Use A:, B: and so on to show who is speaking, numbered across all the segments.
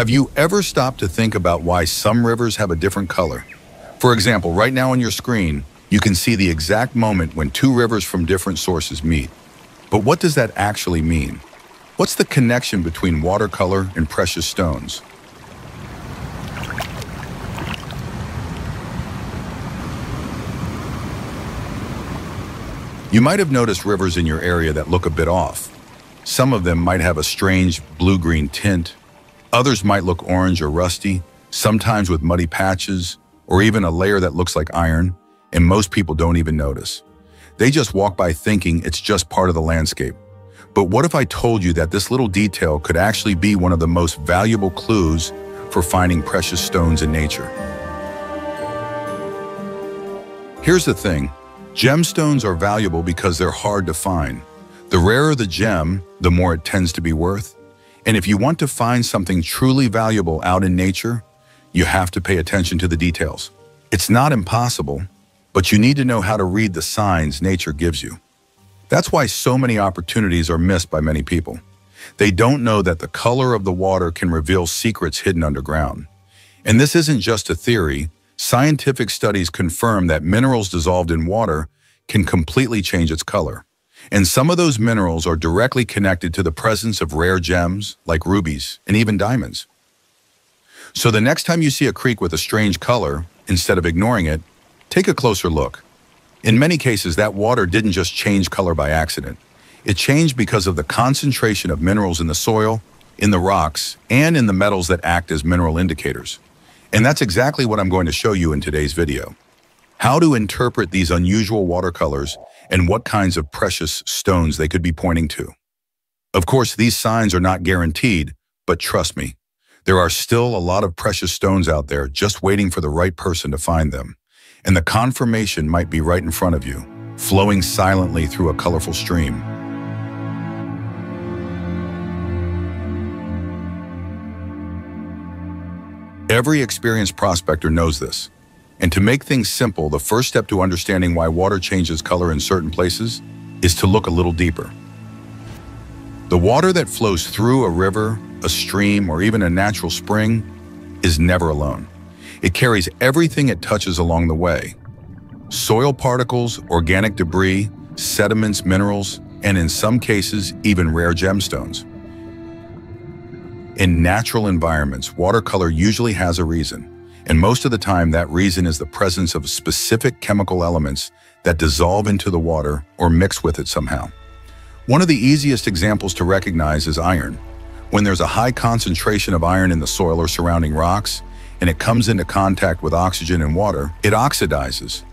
A: Have you ever stopped to think about why some rivers have a different color? For example, right now on your screen, you can see the exact moment when two rivers from different sources meet. But what does that actually mean? What's the connection between watercolor and precious stones? You might have noticed rivers in your area that look a bit off. Some of them might have a strange blue-green tint. Others might look orange or rusty, sometimes with muddy patches, or even a layer that looks like iron, and most people don't even notice. They just walk by thinking it's just part of the landscape. But what if I told you that this little detail could actually be one of the most valuable clues for finding precious stones in nature? Here's the thing. Gemstones are valuable because they're hard to find. The rarer the gem, the more it tends to be worth. And if you want to find something truly valuable out in nature, you have to pay attention to the details. It's not impossible, but you need to know how to read the signs nature gives you. That's why so many opportunities are missed by many people. They don't know that the color of the water can reveal secrets hidden underground. And this isn't just a theory, Scientific studies confirm that minerals dissolved in water can completely change its color. And some of those minerals are directly connected to the presence of rare gems like rubies and even diamonds. So the next time you see a creek with a strange color, instead of ignoring it, take a closer look. In many cases, that water didn't just change color by accident. It changed because of the concentration of minerals in the soil, in the rocks, and in the metals that act as mineral indicators. And that's exactly what I'm going to show you in today's video. How to interpret these unusual watercolors and what kinds of precious stones they could be pointing to. Of course, these signs are not guaranteed, but trust me, there are still a lot of precious stones out there just waiting for the right person to find them. And the confirmation might be right in front of you, flowing silently through a colorful stream. Every experienced prospector knows this. And to make things simple, the first step to understanding why water changes color in certain places is to look a little deeper. The water that flows through a river, a stream, or even a natural spring is never alone. It carries everything it touches along the way. Soil particles, organic debris, sediments, minerals, and in some cases, even rare gemstones. In natural environments, watercolor usually has a reason, and most of the time that reason is the presence of specific chemical elements that dissolve into the water or mix with it somehow. One of the easiest examples to recognize is iron. When there's a high concentration of iron in the soil or surrounding rocks, and it comes into contact with oxygen and water, it oxidizes.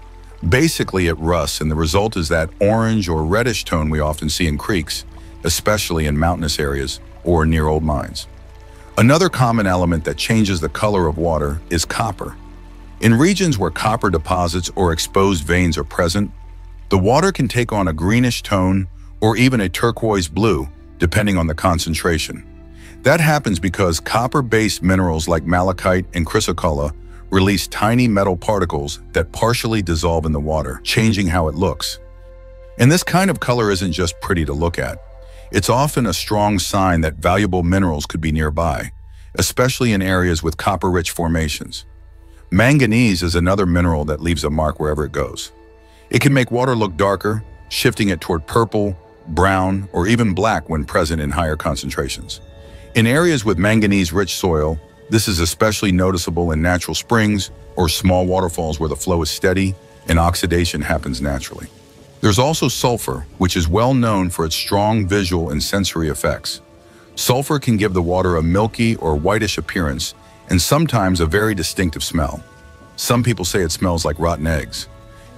A: Basically, it rusts, and the result is that orange or reddish tone we often see in creeks, especially in mountainous areas or near old mines. Another common element that changes the color of water is copper. In regions where copper deposits or exposed veins are present, the water can take on a greenish tone or even a turquoise blue, depending on the concentration. That happens because copper-based minerals like malachite and chrysocolla release tiny metal particles that partially dissolve in the water, changing how it looks. And this kind of color isn't just pretty to look at. It's often a strong sign that valuable minerals could be nearby, especially in areas with copper-rich formations. Manganese is another mineral that leaves a mark wherever it goes. It can make water look darker, shifting it toward purple, brown, or even black when present in higher concentrations. In areas with manganese-rich soil, this is especially noticeable in natural springs or small waterfalls where the flow is steady and oxidation happens naturally. There's also sulfur, which is well known for its strong visual and sensory effects. Sulfur can give the water a milky or whitish appearance and sometimes a very distinctive smell. Some people say it smells like rotten eggs.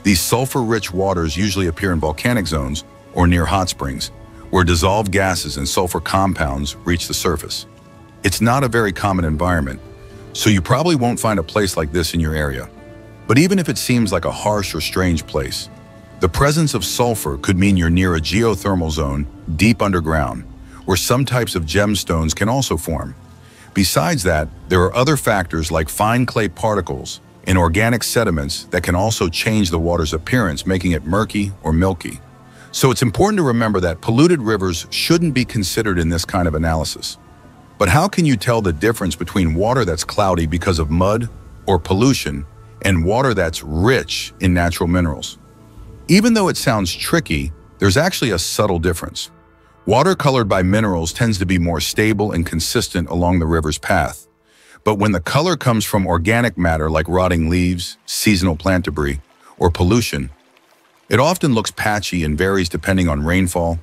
A: These sulfur-rich waters usually appear in volcanic zones or near hot springs, where dissolved gases and sulfur compounds reach the surface. It's not a very common environment, so you probably won't find a place like this in your area. But even if it seems like a harsh or strange place, the presence of sulfur could mean you're near a geothermal zone deep underground, where some types of gemstones can also form. Besides that, there are other factors like fine clay particles and organic sediments that can also change the water's appearance, making it murky or milky. So it's important to remember that polluted rivers shouldn't be considered in this kind of analysis. But how can you tell the difference between water that's cloudy because of mud or pollution and water that's rich in natural minerals? Even though it sounds tricky, there's actually a subtle difference. Water colored by minerals tends to be more stable and consistent along the river's path. But when the color comes from organic matter like rotting leaves, seasonal plant debris, or pollution, it often looks patchy and varies depending on rainfall,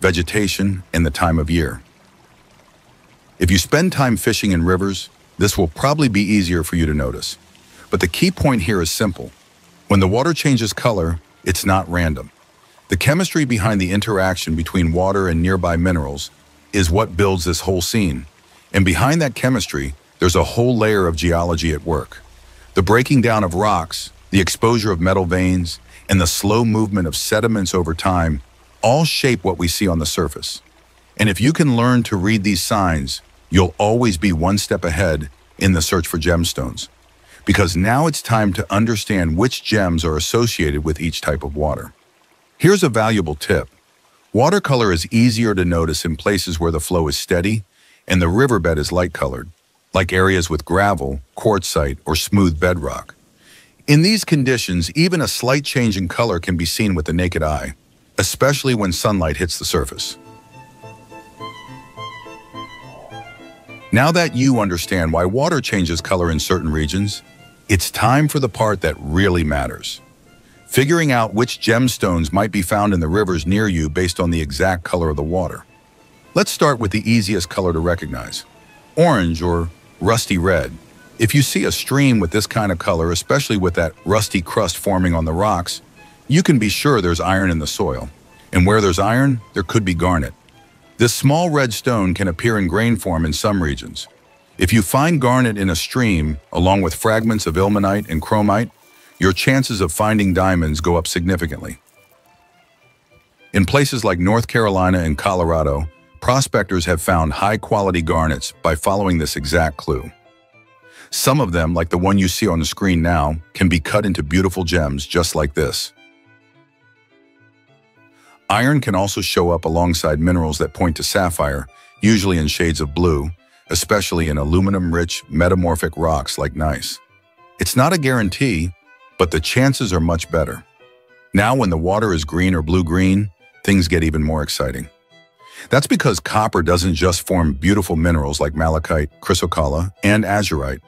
A: vegetation, and the time of year. If you spend time fishing in rivers, this will probably be easier for you to notice. But the key point here is simple. When the water changes color, it's not random. The chemistry behind the interaction between water and nearby minerals is what builds this whole scene. And behind that chemistry, there's a whole layer of geology at work. The breaking down of rocks, the exposure of metal veins, and the slow movement of sediments over time all shape what we see on the surface. And if you can learn to read these signs, you'll always be one step ahead in the search for gemstones. Because now it's time to understand which gems are associated with each type of water. Here's a valuable tip. Watercolor is easier to notice in places where the flow is steady and the riverbed is light-colored, like areas with gravel, quartzite, or smooth bedrock. In these conditions, even a slight change in color can be seen with the naked eye, especially when sunlight hits the surface. Now that you understand why water changes color in certain regions, it's time for the part that really matters. Figuring out which gemstones might be found in the rivers near you based on the exact color of the water. Let's start with the easiest color to recognize, orange or rusty red. If you see a stream with this kind of color, especially with that rusty crust forming on the rocks, you can be sure there's iron in the soil. And where there's iron, there could be garnet. This small red stone can appear in grain form in some regions. If you find garnet in a stream, along with fragments of ilmenite and chromite, your chances of finding diamonds go up significantly. In places like North Carolina and Colorado, prospectors have found high-quality garnets by following this exact clue. Some of them, like the one you see on the screen now, can be cut into beautiful gems just like this. Iron can also show up alongside minerals that point to sapphire, usually in shades of blue, especially in aluminum-rich metamorphic rocks like gneiss. It's not a guarantee, but the chances are much better. Now when the water is green or blue-green, things get even more exciting. That's because copper doesn't just form beautiful minerals like malachite, chrysocolla, and azurite.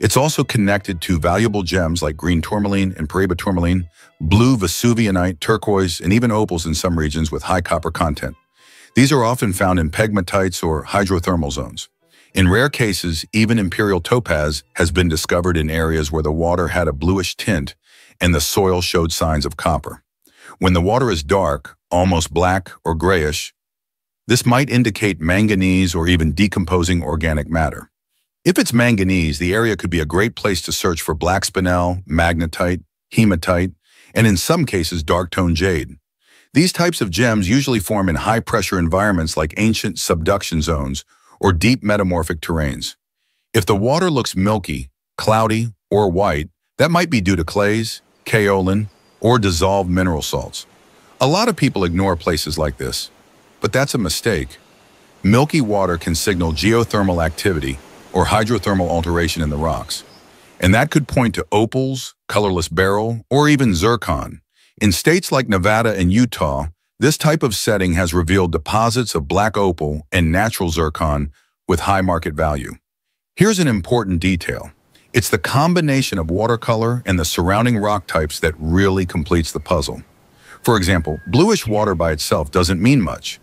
A: It's also connected to valuable gems like green tourmaline and Paraiba tourmaline, blue Vesuvianite, turquoise, and even opals in some regions with high copper content. These are often found in pegmatites or hydrothermal zones. In rare cases, even imperial topaz has been discovered in areas where the water had a bluish tint and the soil showed signs of copper. When the water is dark, almost black or grayish, this might indicate manganese or even decomposing organic matter. If it's manganese, the area could be a great place to search for black spinel, magnetite, hematite, and in some cases dark-tone jade. These types of gems usually form in high-pressure environments like ancient subduction zones or deep metamorphic terrains. If the water looks milky, cloudy, or white, that might be due to clays, kaolin, or dissolved mineral salts. A lot of people ignore places like this, but that's a mistake. Milky water can signal geothermal activity or hydrothermal alteration in the rocks. And that could point to opals, colorless beryl, or even zircon. In states like Nevada and Utah, this type of setting has revealed deposits of black opal and natural zircon with high market value. Here's an important detail. It's the combination of watercolor and the surrounding rock types that really completes the puzzle. For example, bluish water by itself doesn't mean much.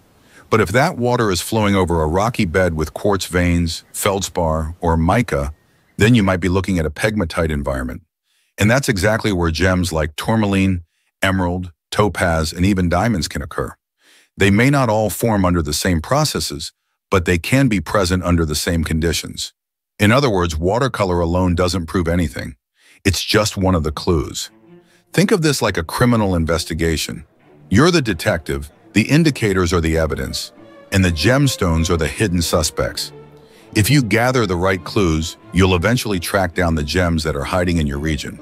A: But if that water is flowing over a rocky bed with quartz veins, feldspar, or mica, then you might be looking at a pegmatite environment. And that's exactly where gems like tourmaline, emerald, topaz, and even diamonds can occur. They may not all form under the same processes, but they can be present under the same conditions. In other words, watercolor alone doesn't prove anything. It's just one of the clues. Think of this like a criminal investigation. You're the detective, the indicators are the evidence, and the gemstones are the hidden suspects. If you gather the right clues, you'll eventually track down the gems that are hiding in your region.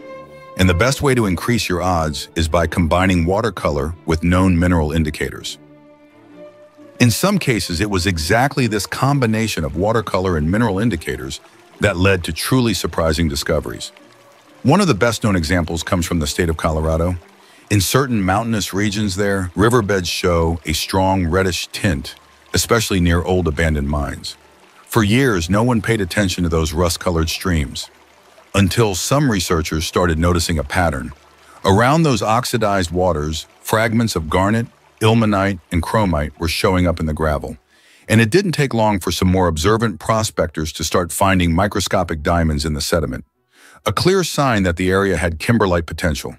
A: And the best way to increase your odds is by combining watercolor with known mineral indicators. In some cases, it was exactly this combination of watercolor and mineral indicators that led to truly surprising discoveries. One of the best-known examples comes from the state of Colorado. In certain mountainous regions there, riverbeds show a strong reddish tint, especially near old abandoned mines. For years, no one paid attention to those rust-colored streams, until some researchers started noticing a pattern. Around those oxidized waters, fragments of garnet, ilmenite, and chromite were showing up in the gravel. And it didn't take long for some more observant prospectors to start finding microscopic diamonds in the sediment, a clear sign that the area had kimberlite potential.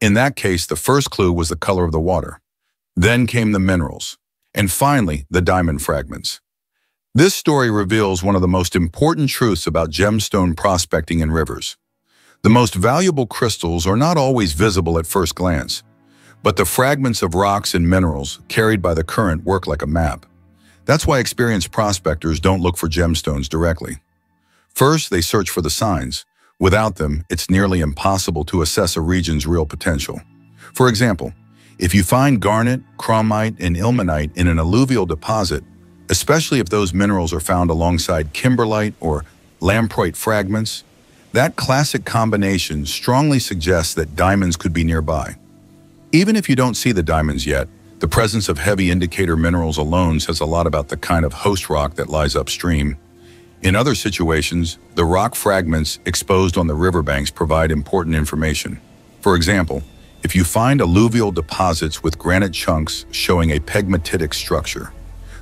A: In that case, the first clue was the color of the water. Then came the minerals, and finally, the diamond fragments. This story reveals one of the most important truths about gemstone prospecting in rivers. The most valuable crystals are not always visible at first glance, but the fragments of rocks and minerals carried by the current work like a map. That's why experienced prospectors don't look for gemstones directly. First, they search for the signs. Without them, it's nearly impossible to assess a region's real potential. For example, if you find garnet, chromite, and ilmenite in an alluvial deposit, especially if those minerals are found alongside kimberlite or lamproite fragments, that classic combination strongly suggests that diamonds could be nearby. Even if you don't see the diamonds yet, the presence of heavy indicator minerals alone says a lot about the kind of host rock that lies upstream. In other situations, the rock fragments exposed on the riverbanks provide important information. For example, if you find alluvial deposits with granite chunks showing a pegmatitic structure,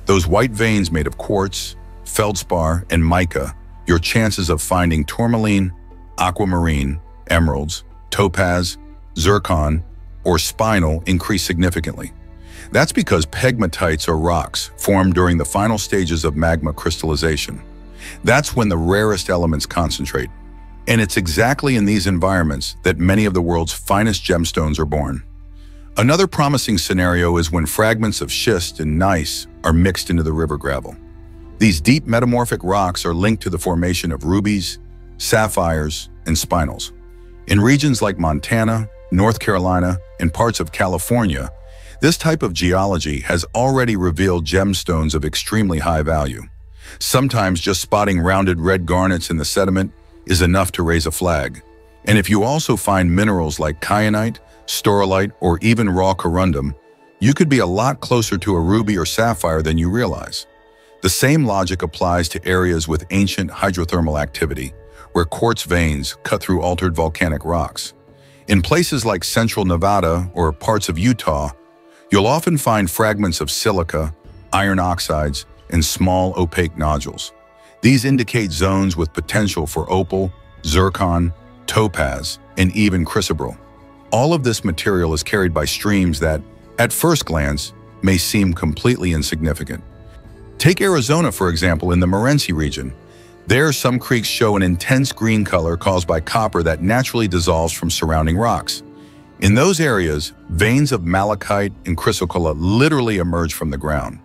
A: those white veins made of quartz, feldspar, and mica, your chances of finding tourmaline, aquamarine, emeralds, topaz, zircon, or spinel increase significantly. That's because pegmatites are rocks formed during the final stages of magma crystallization. That's when the rarest elements concentrate. And it's exactly in these environments that many of the world's finest gemstones are born. Another promising scenario is when fragments of schist and gneiss are mixed into the river gravel. These deep metamorphic rocks are linked to the formation of rubies, sapphires, and spinels. In regions like Montana, North Carolina, and parts of California, this type of geology has already revealed gemstones of extremely high value. Sometimes just spotting rounded red garnets in the sediment is enough to raise a flag. And if you also find minerals like kyanite, staurolite, or even raw corundum, you could be a lot closer to a ruby or sapphire than you realize. The same logic applies to areas with ancient hydrothermal activity, where quartz veins cut through altered volcanic rocks. In places like central Nevada or parts of Utah, you'll often find fragments of silica, iron oxides, and small opaque nodules. These indicate zones with potential for opal, zircon, topaz, and even chrysoberyl. All of this material is carried by streams that, at first glance, may seem completely insignificant. Take Arizona, for example, in the Morenci region, there, some creeks show an intense green color caused by copper that naturally dissolves from surrounding rocks. In those areas, veins of malachite and chrysocolla literally emerge from the ground.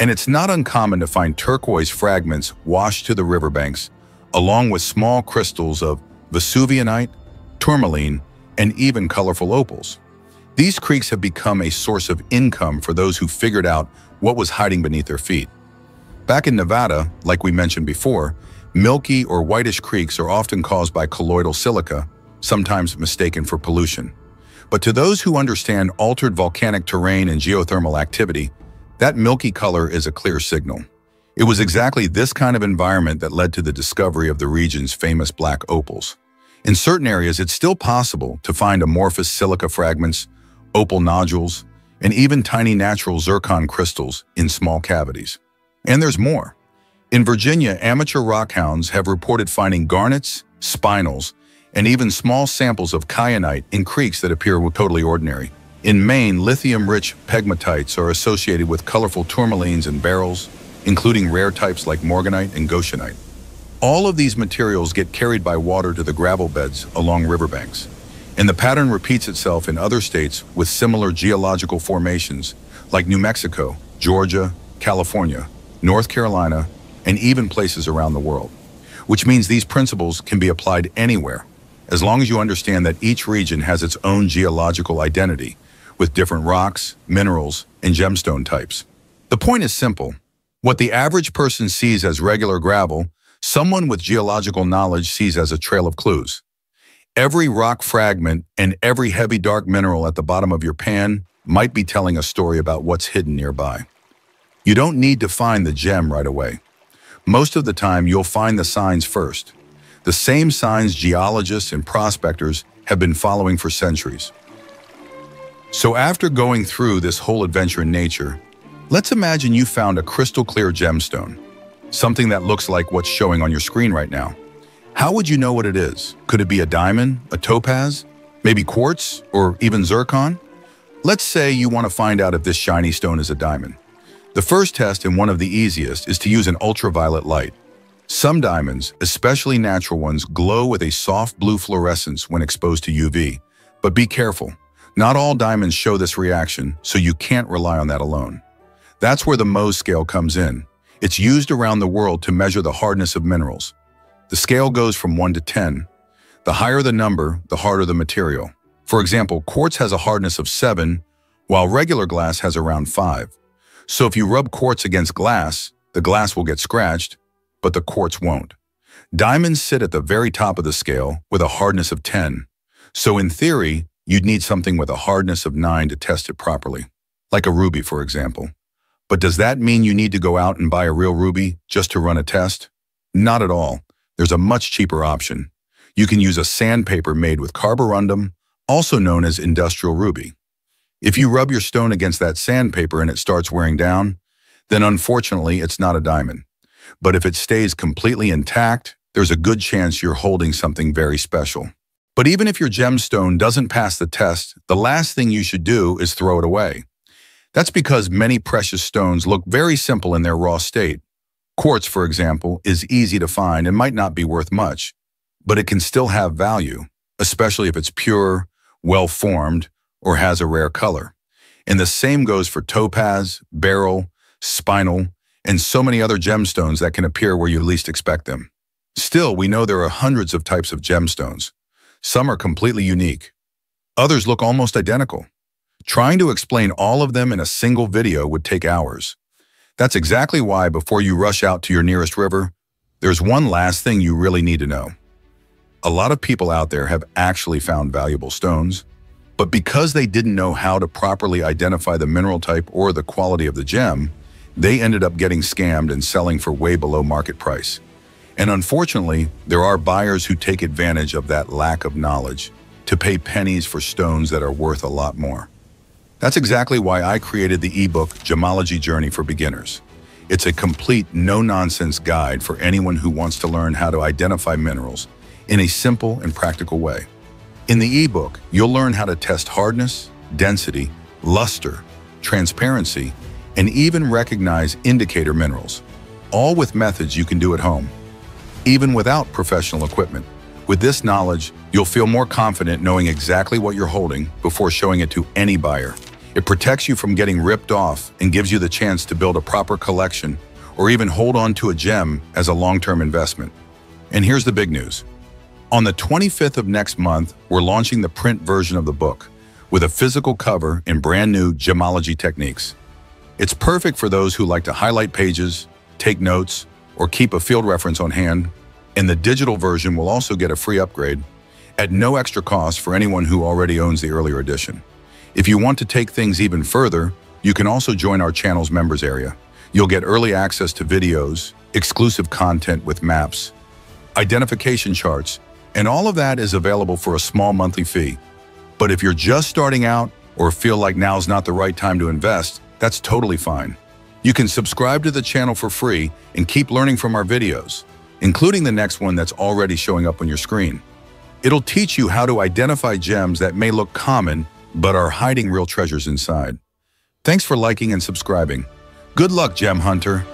A: And it's not uncommon to find turquoise fragments washed to the riverbanks, along with small crystals of Vesuvianite, tourmaline, and even colorful opals. These creeks have become a source of income for those who figured out what was hiding beneath their feet. Back in Nevada, like we mentioned before, Milky or whitish creeks are often caused by colloidal silica, sometimes mistaken for pollution. But to those who understand altered volcanic terrain and geothermal activity, that milky color is a clear signal. It was exactly this kind of environment that led to the discovery of the region's famous black opals. In certain areas, it's still possible to find amorphous silica fragments, opal nodules, and even tiny natural zircon crystals in small cavities. And there's more. In Virginia, amateur rockhounds have reported finding garnets, spinels, and even small samples of kyanite in creeks that appear totally ordinary. In Maine, lithium-rich pegmatites are associated with colorful tourmalines and beryls, including rare types like morganite and goshenite. All of these materials get carried by water to the gravel beds along riverbanks, and the pattern repeats itself in other states with similar geological formations like New Mexico, Georgia, California, North Carolina, and even places around the world, which means these principles can be applied anywhere, as long as you understand that each region has its own geological identity, with different rocks, minerals, and gemstone types. The point is simple. What the average person sees as regular gravel, someone with geological knowledge sees as a trail of clues. Every rock fragment and every heavy dark mineral at the bottom of your pan might be telling a story about what's hidden nearby. You don't need to find the gem right away. Most of the time, you'll find the signs first. The same signs geologists and prospectors have been following for centuries. So after going through this whole adventure in nature, let's imagine you found a crystal clear gemstone, something that looks like what's showing on your screen right now. How would you know what it is? Could it be a diamond, a topaz, maybe quartz, or even zircon? Let's say you want to find out if this shiny stone is a diamond. The first test and one of the easiest is to use an ultraviolet light. Some diamonds, especially natural ones, glow with a soft blue fluorescence when exposed to UV. But be careful. Not all diamonds show this reaction, so you can't rely on that alone. That's where the Mohs scale comes in. It's used around the world to measure the hardness of minerals. The scale goes from 1 to 10. The higher the number, the harder the material. For example, quartz has a hardness of 7, while regular glass has around 5. So if you rub quartz against glass, the glass will get scratched, but the quartz won't. Diamonds sit at the very top of the scale with a hardness of 10. So in theory, you'd need something with a hardness of 9 to test it properly, like a ruby, for example. But does that mean you need to go out and buy a real ruby just to run a test? Not at all. There's a much cheaper option. You can use a sandpaper made with carborundum, also known as industrial ruby. If you rub your stone against that sandpaper and it starts wearing down, then unfortunately it's not a diamond. But if it stays completely intact, there's a good chance you're holding something very special. But even if your gemstone doesn't pass the test, the last thing you should do is throw it away. That's because many precious stones look very simple in their raw state. Quartz, for example, is easy to find and might not be worth much, but it can still have value, especially if it's pure, well-formed, or has a rare color. And the same goes for topaz, beryl, spinel, and so many other gemstones that can appear where you least expect them. Still, we know there are hundreds of types of gemstones. Some are completely unique. Others look almost identical. Trying to explain all of them in a single video would take hours. That's exactly why before you rush out to your nearest river, there's one last thing you really need to know. A lot of people out there have actually found valuable stones, but because they didn't know how to properly identify the mineral type or the quality of the gem, they ended up getting scammed and selling for way below market price. And unfortunately, there are buyers who take advantage of that lack of knowledge to pay pennies for stones that are worth a lot more. That's exactly why I created the ebook Gemology Journey for Beginners. It's a complete, no-nonsense guide for anyone who wants to learn how to identify minerals in a simple and practical way. In the ebook, you'll learn how to test hardness, density, luster, transparency, and even recognize indicator minerals, all with methods you can do at home, even without professional equipment. With this knowledge, you'll feel more confident knowing exactly what you're holding before showing it to any buyer. It protects you from getting ripped off and gives you the chance to build a proper collection or even hold on to a gem as a long-term investment. And here's the big news. On the 25th of next month, we're launching the print version of the book with a physical cover and brand new gemology techniques. It's perfect for those who like to highlight pages, take notes, or keep a field reference on hand, and the digital version will also get a free upgrade at no extra cost for anyone who already owns the earlier edition. If you want to take things even further, you can also join our channel's members area. You'll get early access to videos, exclusive content with maps, identification charts, and all of that is available for a small monthly fee. But if you're just starting out or feel like now's not the right time to invest, that's totally fine. You can subscribe to the channel for free and keep learning from our videos, including the next one that's already showing up on your screen. It'll teach you how to identify gems that may look common but are hiding real treasures inside. Thanks for liking and subscribing. Good luck, Gem Hunter!